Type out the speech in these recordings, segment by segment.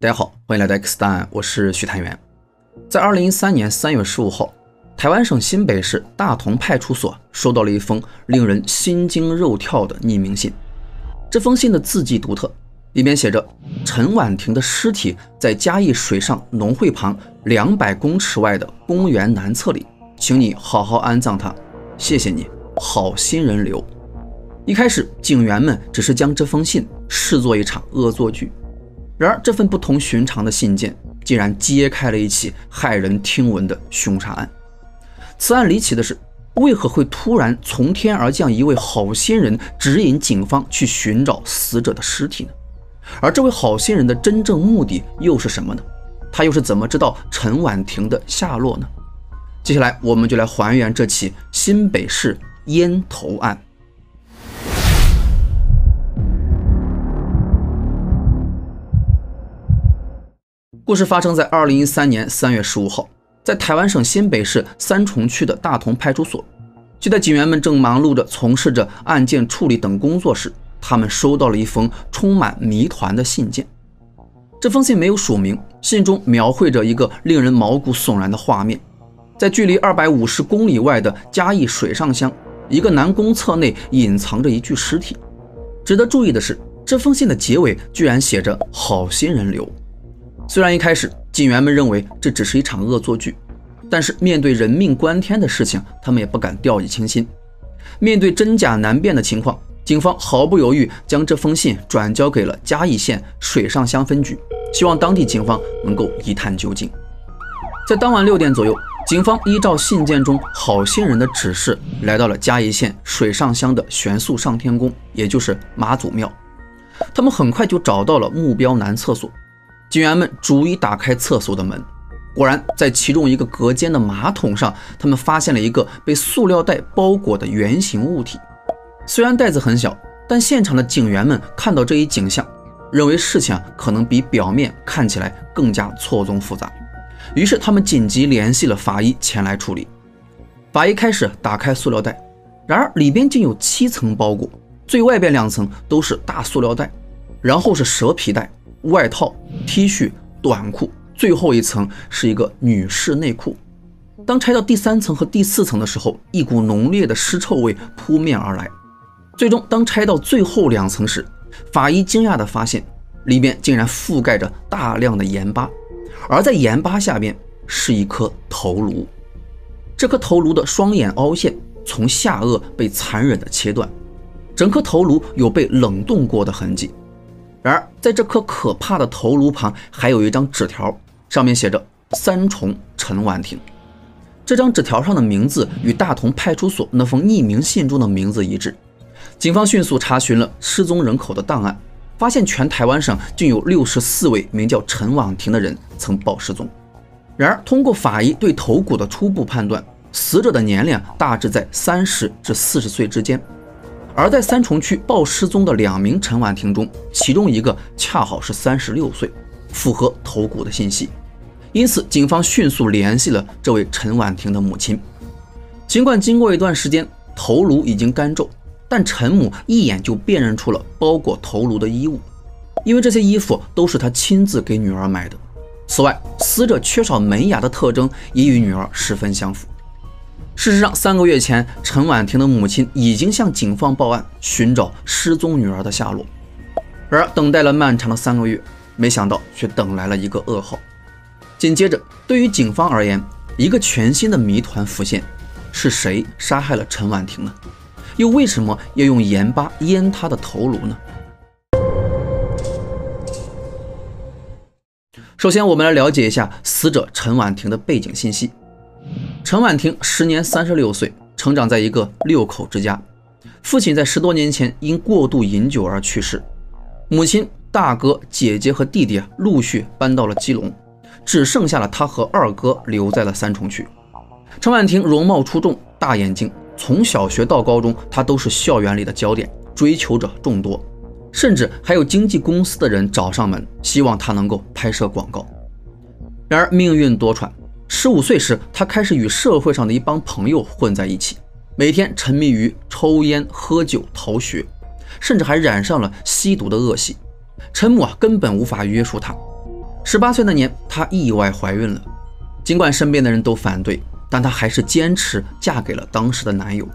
大家好，欢迎来到 X 档案，我是徐探员。在二零一三年三月十五号，台湾省新北市大同派出所收到了一封令人心惊肉跳的匿名信。这封信的字迹独特，里面写着：“陈婉婷的尸体在嘉义水上农会旁两百公尺外的公园南侧里，请你好好安葬她，谢谢你，好心人刘。”一开始，警员们只是将这封信视作一场恶作剧。然而，这份不同寻常的信件竟然揭开了一起骇人听闻的凶杀案。此案离奇的是，为何会突然从天而降一位好心人，指引警方去寻找死者的尸体呢？而这位好心人的真正目的又是什么呢？他又是怎么知道陈婉婷的下落呢？接下来，我们就来还原这起新北市烟头案。故事发生在二零一三年三月十五号，在台湾省新北市三重区的大同派出所。就在警员们正忙碌着从事着案件处理等工作时，他们收到了一封充满谜团的信件。这封信没有署名，信中描绘着一个令人毛骨悚然的画面：在距离二百五十公里外的嘉义水上乡，一个男公厕内隐藏着一具尸体。值得注意的是，这封信的结尾居然写着“好心人留”。虽然一开始警员们认为这只是一场恶作剧，但是面对人命关天的事情，他们也不敢掉以轻心。面对真假难辨的情况，警方毫不犹豫将这封信转交给了嘉义县水上乡分局，希望当地警方能够一探究竟。在当晚六点左右，警方依照信件中好心人的指示，来到了嘉义县水上乡的玄宿上天宫，也就是妈祖庙。他们很快就找到了目标男厕所。警员们逐一打开厕所的门，果然在其中一个隔间的马桶上，他们发现了一个被塑料袋包裹的圆形物体。虽然袋子很小，但现场的警员们看到这一景象，认为事情可能比表面看起来更加错综复杂。于是他们紧急联系了法医前来处理。法医开始打开塑料袋，然而里边竟有七层包裹，最外边两层都是大塑料袋，然后是蛇皮袋。外套、T 恤、短裤，最后一层是一个女士内裤。当拆到第三层和第四层的时候，一股浓烈的尸臭味扑面而来。最终，当拆到最后两层时，法医惊讶地发现，里边竟然覆盖着大量的盐巴，而在盐巴下边是一颗头颅。这颗头颅的双眼凹陷从下颚被残忍地切断，整颗头颅有被冷冻过的痕迹。然而，在这颗可怕的头颅旁，还有一张纸条，上面写着“三重陈婉婷”。这张纸条上的名字与大同派出所那封匿名信中的名字一致。警方迅速查询了失踪人口的档案，发现全台湾省竟有六十四位名叫陈婉婷的人曾报失踪。然而，通过法医对头骨的初步判断，死者的年龄大致在三十至四十岁之间。而在三重区报失踪的两名陈婉婷中，其中一个恰好是三十六岁，符合头骨的信息。因此，警方迅速联系了这位陈婉婷的母亲。尽管经过一段时间，头颅已经干皱，但陈母一眼就辨认出了包裹头颅的衣物，因为这些衣服都是她亲自给女儿买的。此外，死者缺少门牙的特征也与女儿十分相符。事实上，三个月前，陈婉婷的母亲已经向警方报案，寻找失踪女儿的下落。而，等待了漫长的三个月，没想到却等来了一个噩耗。紧接着，对于警方而言，一个全新的谜团浮现：是谁杀害了陈婉婷呢？又为什么要用盐巴腌她的头颅呢？首先，我们来了解一下死者陈婉婷的背景信息。陈婉婷时年三十六岁，成长在一个六口之家。父亲在十多年前因过度饮酒而去世，母亲、大哥、姐姐和弟弟陆续搬到了基隆，只剩下了他和二哥留在了三重区。陈婉婷容貌出众，大眼睛，从小学到高中，她都是校园里的焦点，追求者众多，甚至还有经纪公司的人找上门，希望她能够拍摄广告。然而命运多舛。十五岁时，他开始与社会上的一帮朋友混在一起，每天沉迷于抽烟、喝酒、逃学，甚至还染上了吸毒的恶习。陈母啊，根本无法约束他。十八岁那年，她意外怀孕了。尽管身边的人都反对，但她还是坚持嫁给了当时的男友。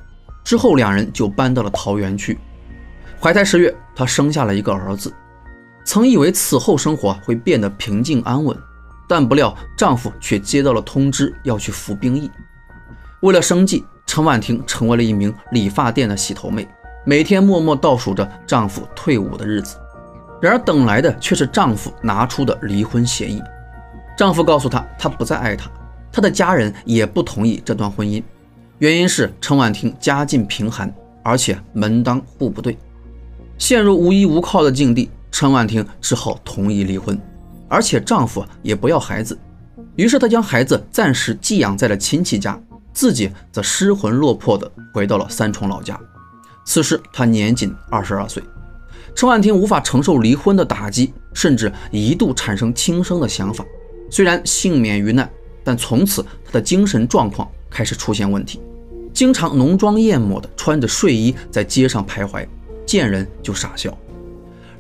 之后，两人就搬到了桃园去。怀胎十月，她生下了一个儿子。曾以为此后生活会变得平静安稳，但不料丈夫却接到了通知，要去服兵役。为了生计，陈婉婷成为了一名理发店的洗头妹，每天默默倒数着丈夫退伍的日子。然而，等来的却是丈夫拿出的离婚协议。丈夫告诉她，他不再爱她，她的家人也不同意这段婚姻，原因是陈婉婷家境贫寒，而且门当户不对，陷入无依无靠的境地。陈婉婷只好同意离婚，而且丈夫也不要孩子，于是她将孩子暂时寄养在了亲戚家，自己则失魂落魄地回到了三重老家。此时她年仅二十二岁，陈婉婷无法承受离婚的打击，甚至一度产生轻生的想法。虽然幸免于难，但从此她的精神状况开始出现问题，经常浓妆艳抹的穿着睡衣在街上徘徊，见人就傻笑。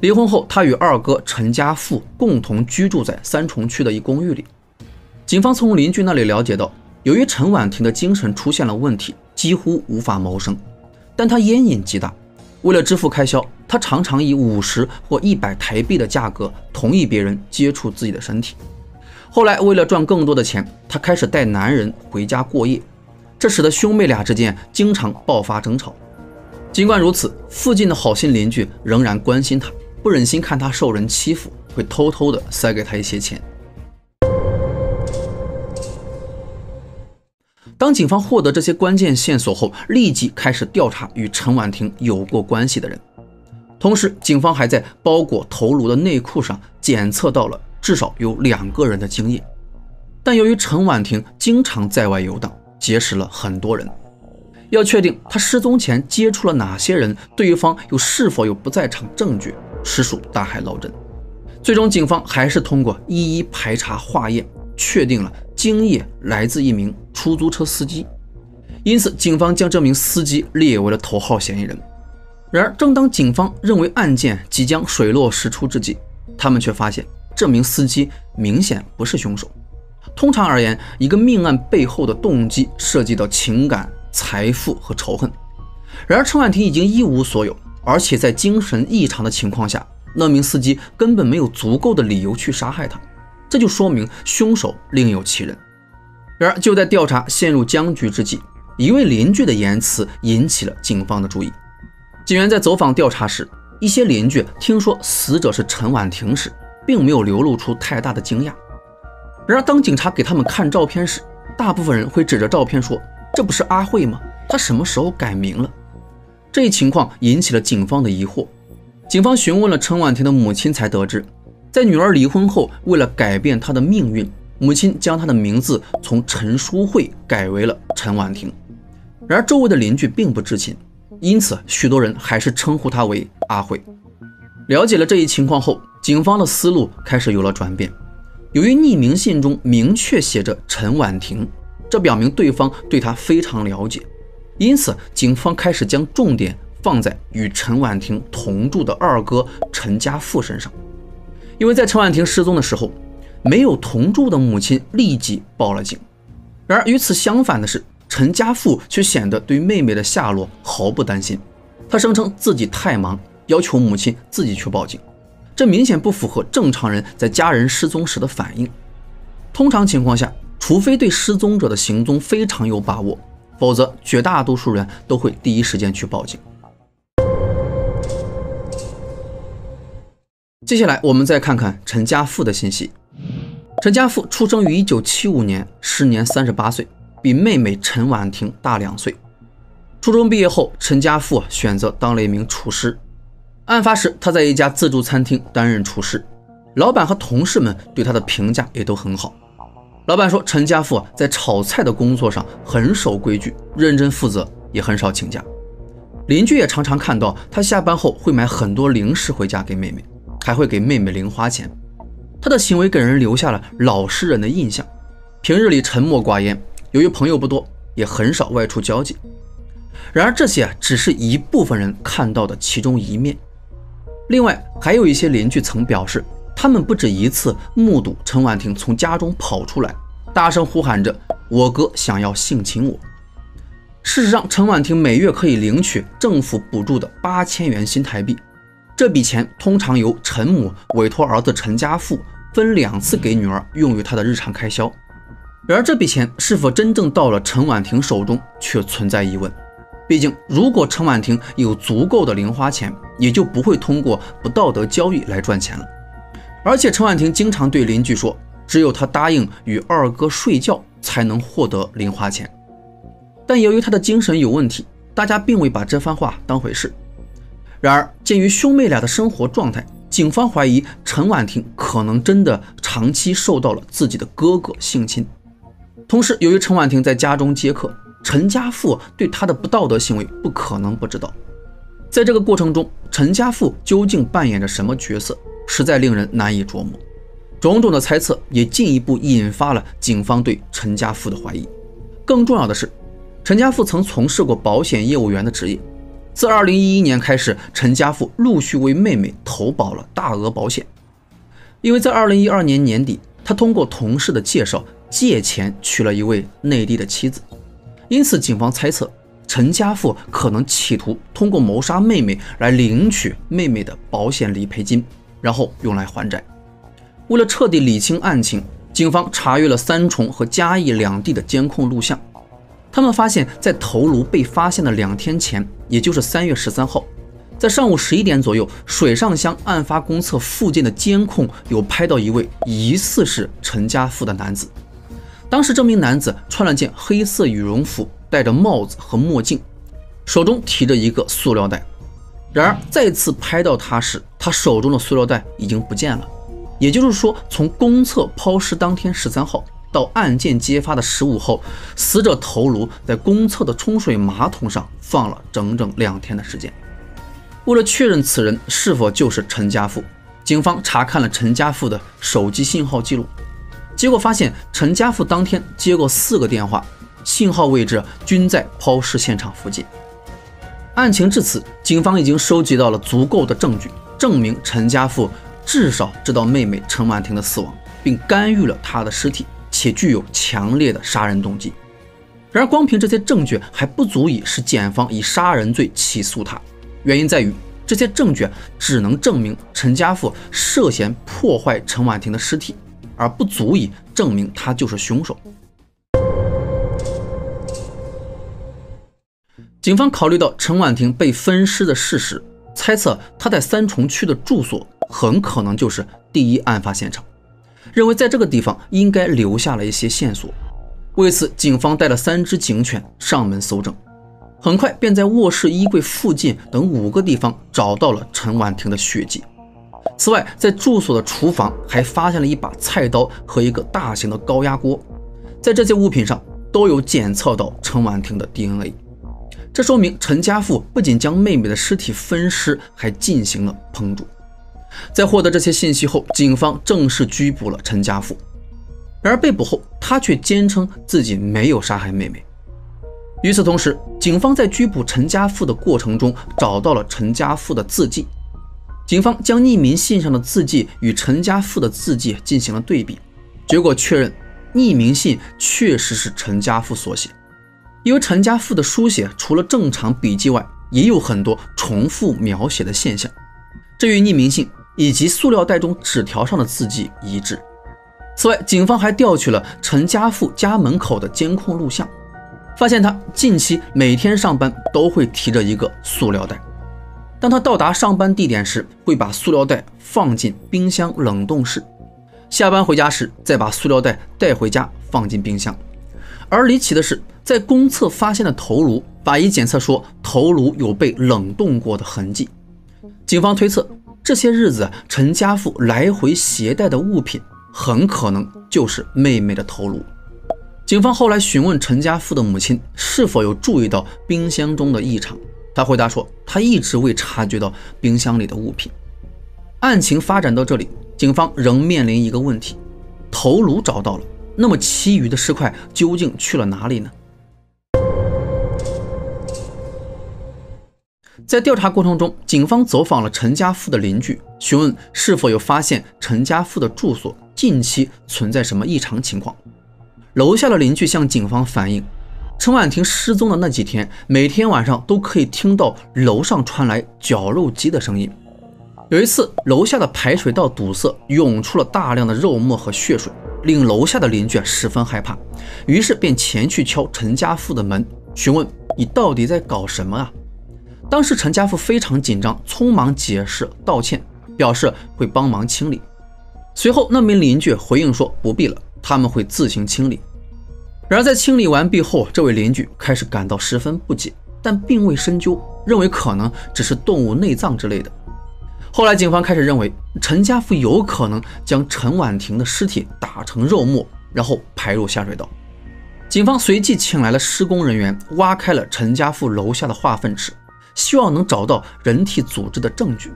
离婚后，她与二哥陈家富共同居住在三重区的一公寓里。警方从邻居那里了解到，由于陈婉婷的精神出现了问题，几乎无法谋生，但她烟瘾极大，为了支付开销，她常常以五十或一百台币的价格同意别人接触自己的身体。后来，为了赚更多的钱，她开始带男人回家过夜，这使得兄妹俩之间经常爆发争吵。尽管如此，附近的好心邻居仍然关心她。不忍心看他受人欺负，会偷偷的塞给他一些钱。当警方获得这些关键线索后，立即开始调查与陈婉婷有过关系的人。同时，警方还在包裹头颅的内裤上检测到了至少有两个人的精液。但由于陈婉婷经常在外游荡，结识了很多人。要确定她失踪前接触了哪些人，对方又是否有不在场证据。实属大海捞针，最终警方还是通过一一排查化验，确定了精液来自一名出租车司机，因此警方将这名司机列为了头号嫌疑人。然而，正当警方认为案件即将水落石出之际，他们却发现这名司机明显不是凶手。通常而言，一个命案背后的动机涉及到情感、财富和仇恨。然而，陈婉婷已经一无所有。而且在精神异常的情况下，那名司机根本没有足够的理由去杀害他，这就说明凶手另有其人。然而，就在调查陷入僵局之际，一位邻居的言辞引起了警方的注意。警员在走访调查时，一些邻居听说死者是陈婉婷时，并没有流露出太大的惊讶。然而，当警察给他们看照片时，大部分人会指着照片说：“这不是阿慧吗？她什么时候改名了？”这一情况引起了警方的疑惑。警方询问了陈婉婷的母亲，才得知，在女儿离婚后，为了改变她的命运，母亲将她的名字从陈淑慧改为了陈婉婷。然而，周围的邻居并不知情，因此许多人还是称呼她为阿慧。了解了这一情况后，警方的思路开始有了转变。由于匿名信中明确写着陈婉婷，这表明对方对她非常了解。因此，警方开始将重点放在与陈婉婷同住的二哥陈家富身上，因为在陈婉婷失踪的时候，没有同住的母亲立即报了警。然而，与此相反的是，陈家富却显得对妹妹的下落毫不担心。他声称自己太忙，要求母亲自己去报警，这明显不符合正常人在家人失踪时的反应。通常情况下，除非对失踪者的行踪非常有把握。否则，绝大多数人都会第一时间去报警。接下来，我们再看看陈家富的信息。陈家富出生于1975年，时年三十八岁，比妹妹陈婉婷大两岁。初中毕业后，陈家富选择当了一名厨师。案发时，他在一家自助餐厅担任厨师，老板和同事们对他的评价也都很好。老板说，陈家富在炒菜的工作上很守规矩、认真负责，也很少请假。邻居也常常看到他下班后会买很多零食回家给妹妹，还会给妹妹零花钱。他的行为给人留下了老实人的印象。平日里沉默寡言，由于朋友不多，也很少外出交际。然而，这些只是一部分人看到的其中一面。另外，还有一些邻居曾表示。他们不止一次目睹陈婉婷从家中跑出来，大声呼喊着：“我哥想要性侵我。”事实上，陈婉婷每月可以领取政府补助的八千元新台币，这笔钱通常由陈母委托儿子陈家富分两次给女儿用于他的日常开销。然而，这笔钱是否真正到了陈婉婷手中，却存在疑问。毕竟，如果陈婉婷有足够的零花钱，也就不会通过不道德交易来赚钱了。而且，陈婉婷经常对邻居说，只有她答应与二哥睡觉，才能获得零花钱。但由于她的精神有问题，大家并未把这番话当回事。然而，鉴于兄妹俩的生活状态，警方怀疑陈婉婷可能真的长期受到了自己的哥哥性侵。同时，由于陈婉婷在家中接客，陈家富对她的不道德行为不可能不知道。在这个过程中，陈家富究竟扮演着什么角色，实在令人难以琢磨。种种的猜测也进一步引发了警方对陈家富的怀疑。更重要的是，陈家富曾从事过保险业务员的职业。自2011年开始，陈家富陆续为妹妹投保了大额保险。因为在2012年年底，他通过同事的介绍借钱娶了一位内地的妻子，因此警方猜测陈家富可能企图通过谋杀妹妹来领取妹妹的保险理赔金，然后用来还债。为了彻底理清案情，警方查阅了三重和嘉义两地的监控录像。他们发现，在头颅被发现的两天前，也就是三月十三号，在上午十一点左右，水上乡案发公厕附近的监控有拍到一位疑似是陈家富的男子。当时这名男子穿了件黑色羽绒服，戴着帽子和墨镜，手中提着一个塑料袋。然而再次拍到他时，他手中的塑料袋已经不见了。也就是说，从公厕抛尸当天十三号。到案件揭发的十五号，死者头颅在公厕的冲水马桶上放了整整两天的时间。为了确认此人是否就是陈家富，警方查看了陈家富的手机信号记录，结果发现陈家富当天接过四个电话，信号位置均在抛尸现场附近。案情至此，警方已经收集到了足够的证据，证明陈家富至少知道妹妹陈婉婷的死亡，并干预了她的尸体。且具有强烈的杀人动机。然而，光凭这些证据还不足以使检方以杀人罪起诉他。原因在于，这些证据只能证明陈家富涉嫌破坏陈婉婷的尸体，而不足以证明他就是凶手。警方考虑到陈婉婷被分尸的事实，猜测她在三重区的住所很可能就是第一案发现场。认为在这个地方应该留下了一些线索，为此，警方带了三只警犬上门搜证，很快便在卧室、衣柜附近等五个地方找到了陈婉婷的血迹。此外，在住所的厨房还发现了一把菜刀和一个大型的高压锅，在这些物品上都有检测到陈婉婷的 DNA，这说明陈家富不仅将妹妹的尸体分尸，还进行了烹煮。在获得这些信息后，警方正式拘捕了陈家富。然而被捕后，他却坚称自己没有杀害妹妹。与此同时，警方在拘捕陈家富的过程中找到了陈家富的字迹。警方将匿名信上的字迹与陈家富的字迹进行了对比，结果确认匿名信确实是陈家富所写。因为陈家富的书写除了正常笔迹外，也有很多重复描写的现象，这与匿名信。以及塑料袋中纸条上的字迹一致。此外，警方还调取了陈家富家门口的监控录像，发现他近期每天上班都会提着一个塑料袋。当他到达上班地点时，会把塑料袋放进冰箱冷冻室；下班回家时，再把塑料袋带回家放进冰箱。而离奇的是，在公厕发现的头颅，法医检测说头颅有被冷冻过的痕迹。警方推测。这些日子，陈家富来回携带的物品很可能就是妹妹的头颅。警方后来询问陈家富的母亲是否有注意到冰箱中的异常，他回答说，他一直未察觉到冰箱里的物品。案情发展到这里，警方仍面临一个问题：头颅找到了，那么其余的尸块究竟去了哪里呢？在调查过程中，警方走访了陈家富的邻居，询问是否有发现陈家富的住所近期存在什么异常情况。楼下的邻居向警方反映，陈婉婷失踪的那几天，每天晚上都可以听到楼上传来绞肉机的声音。有一次，楼下的排水道堵塞，涌出了大量的肉沫和血水，令楼下的邻居十分害怕，于是便前去敲陈家富的门，询问你到底在搞什么啊？当时陈家富非常紧张，匆忙解释道歉，表示会帮忙清理。随后，那名邻居回应说不必了，他们会自行清理。然而，在清理完毕后，这位邻居开始感到十分不解，但并未深究，认为可能只是动物内脏之类的。后来，警方开始认为陈家富有可能将陈婉婷的尸体打成肉末，然后排入下水道。警方随即请来了施工人员，挖开了陈家富楼下的化粪池，希望能找到人体组织的证据。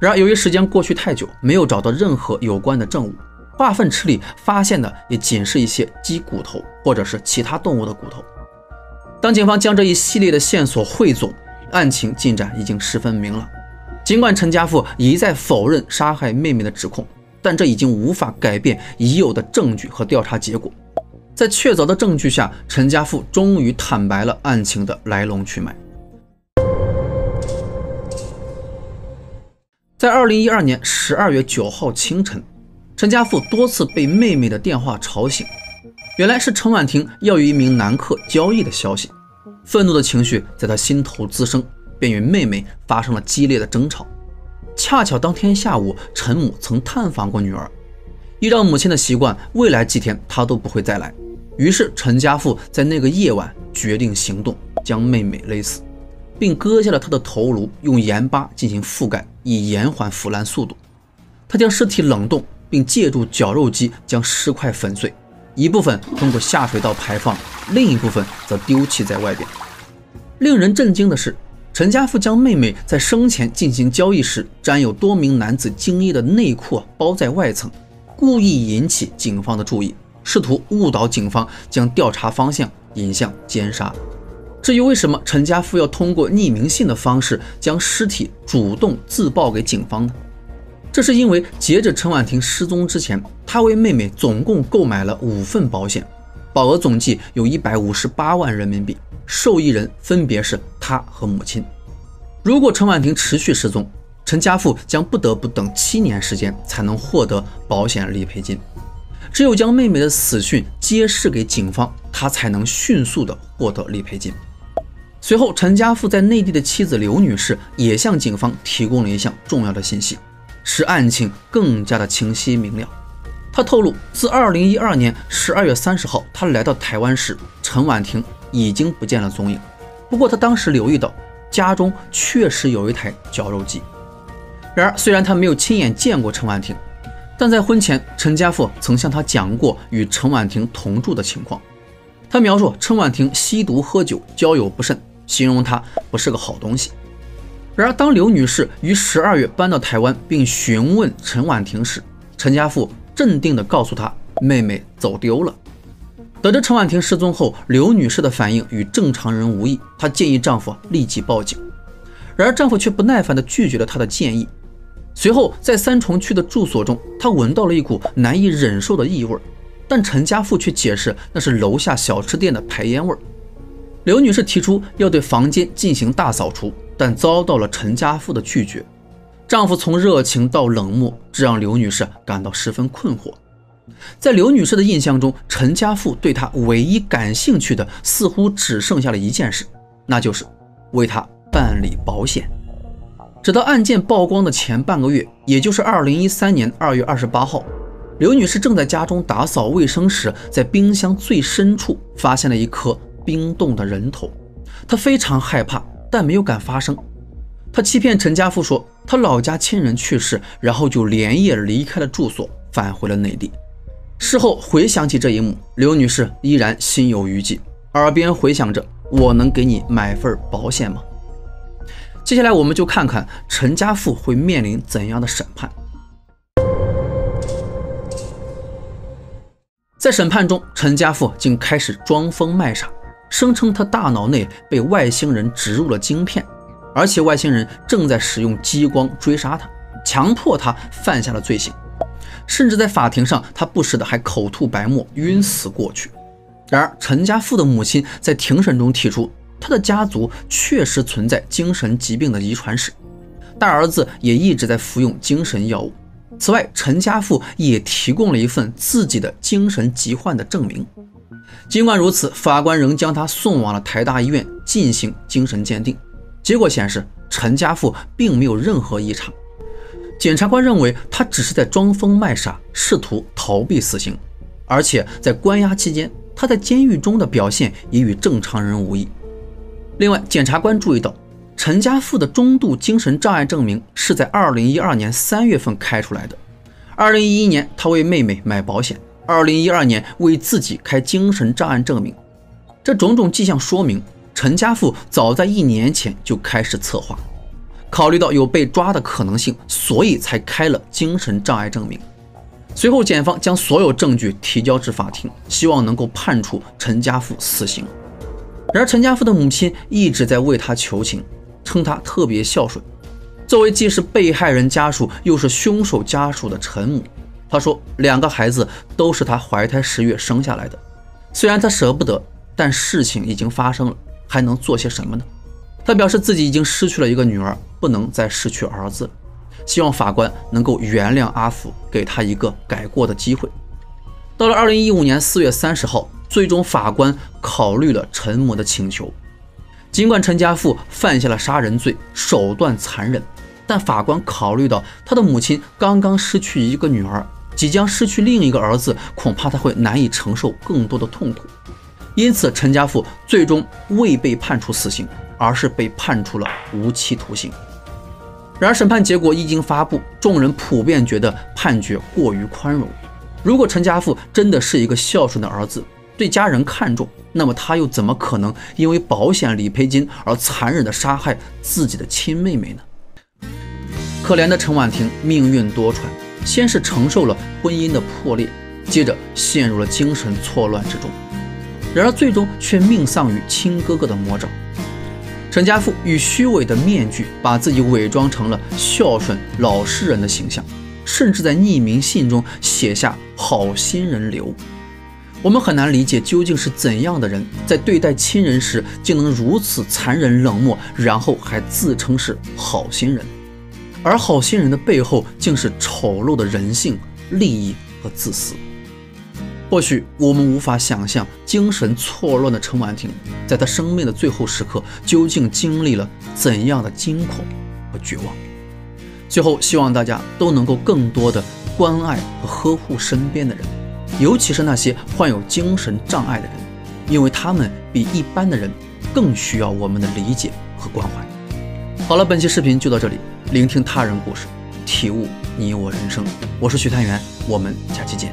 然而，由于时间过去太久，没有找到任何有关的证物，化粪池里发现的也仅是一些鸡骨头或者是其他动物的骨头。当警方将这一系列的线索汇总，案情进展已经十分明朗。尽管陈家富一再否认杀害妹妹的指控，但这已经无法改变已有的证据和调查结果。在确凿的证据下，陈家富终于坦白了案情的来龙去脉。在二零一二年十二月九号清晨，陈家富多次被妹妹的电话吵醒，原来是陈婉婷要与一名男客交易的消息。愤怒的情绪在他心头滋生。便与妹妹发生了激烈的争吵。恰巧当天下午，陈母曾探访过女儿，依照母亲的习惯，未来几天她都不会再来。于是陈家富在那个夜晚决定行动，将妹妹勒死，并割下了她的头颅，用盐巴进行覆盖，以延缓腐烂速度。他将尸体冷冻，并借助绞肉机将尸块粉碎，一部分通过下水道排放，另一部分则丢弃在外边。令人震惊的是。陈家富将妹妹在生前进行交易时沾有多名男子精液的内裤包在外层，故意引起警方的注意，试图误导警方将调查方向引向奸杀。至于为什么陈家富要通过匿名信的方式将尸体主动自曝给警方呢？这是因为截止陈婉婷失踪之前，他为妹妹总共购买了五份保险，保额总计有一百五十八万人民币。受益人分别是他和母亲。如果陈婉婷持续失踪，陈家富将不得不等七年时间才能获得保险理赔金。只有将妹妹的死讯揭示给警方，他才能迅速的获得理赔金。随后，陈家富在内地的妻子刘女士也向警方提供了一项重要的信息，使案情更加的清晰明了。他透露，自2012年12月30号他来到台湾时，陈婉婷。已经不见了踪影。不过他当时留意到家中确实有一台绞肉机。然而，虽然他没有亲眼见过陈婉婷，但在婚前，陈家富曾向他讲过与陈婉婷同住的情况。他描述陈婉婷吸毒喝酒，交友不慎，形容他不是个好东西。然而，当刘女士于十二月搬到台湾并询问陈婉婷时，陈家富镇定地告诉她，妹妹走丢了。得知陈婉婷失踪后，刘女士的反应与正常人无异。她建议丈夫立即报警，然而丈夫却不耐烦地拒绝了她的建议。随后，在三重区的住所中，她闻到了一股难以忍受的异味，但陈家富却解释那是楼下小吃店的排烟味儿。刘女士提出要对房间进行大扫除，但遭到了陈家富的拒绝。丈夫从热情到冷漠，这让刘女士感到十分困惑。在刘女士的印象中，陈家富对她唯一感兴趣的似乎只剩下了一件事，那就是为她办理保险。直到案件曝光的前半个月，也就是二零一三年二月二十八号，刘女士正在家中打扫卫生时，在冰箱最深处发现了一颗冰冻的人头。他非常害怕，但没有敢发声。他欺骗陈家富说，他老家亲人去世，然后就连夜离开了住所，返回了内地。事后回想起这一幕，刘女士依然心有余悸，耳边回响着：“我能给你买份保险吗？”接下来，我们就看看陈家富会面临怎样的审判。在审判中，陈家富竟开始装疯卖傻，声称他大脑内被外星人植入了晶片，而且外星人正在使用激光追杀他，强迫他犯下了罪行。甚至在法庭上，他不时的还口吐白沫，晕死过去。然而，陈家富的母亲在庭审中提出，他的家族确实存在精神疾病的遗传史，大儿子也一直在服用精神药物。此外，陈家富也提供了一份自己的精神疾患的证明。尽管如此，法官仍将他送往了台大医院进行精神鉴定，结果显示陈家富并没有任何异常。检察官认为他只是在装疯卖傻，试图逃避死刑，而且在关押期间，他在监狱中的表现也与正常人无异。另外，检察官注意到，陈家富的中度精神障碍证明是在2012年3月份开出来的。2011年，他为妹妹买保险；2012年，为自己开精神障碍证明。这种种迹象说明，陈家富早在一年前就开始策划。考虑到有被抓的可能性，所以才开了精神障碍证明。随后，检方将所有证据提交至法庭，希望能够判处陈家富死刑。然而，陈家富的母亲一直在为他求情，称他特别孝顺。作为既是被害人家属又是凶手家属的陈母，他说两个孩子都是他怀胎十月生下来的。虽然他舍不得，但事情已经发生了，还能做些什么呢？他表示自己已经失去了一个女儿，不能再失去儿子，希望法官能够原谅阿福，给他一个改过的机会。到了二零一五年四月三十号，最终法官考虑了陈母的请求。尽管陈家富犯下了杀人罪，手段残忍，但法官考虑到他的母亲刚刚失去一个女儿，即将失去另一个儿子，恐怕他会难以承受更多的痛苦，因此陈家富最终未被判处死刑。而是被判处了无期徒刑。然而，审判结果一经发布，众人普遍觉得判决过于宽容。如果陈家富真的是一个孝顺的儿子，对家人看重，那么他又怎么可能因为保险理赔金而残忍地杀害自己的亲妹妹呢？可怜的陈婉婷命运多舛，先是承受了婚姻的破裂，接着陷入了精神错乱之中，然而最终却命丧于亲哥哥的魔爪。陈家富以虚伪的面具把自己伪装成了孝顺老实人的形象，甚至在匿名信中写下“好心人留”。我们很难理解究竟是怎样的人在对待亲人时竟能如此残忍冷漠，然后还自称是好心人，而好心人的背后竟是丑陋的人性、利益和自私。或许我们无法想象精神错乱的陈婉婷，在她生命的最后时刻究竟经历了怎样的惊恐和绝望。最后，希望大家都能够更多的关爱和呵护身边的人，尤其是那些患有精神障碍的人，因为他们比一般的人更需要我们的理解和关怀。好了，本期视频就到这里，聆听他人故事，体悟你我人生。我是徐探员，我们下期见。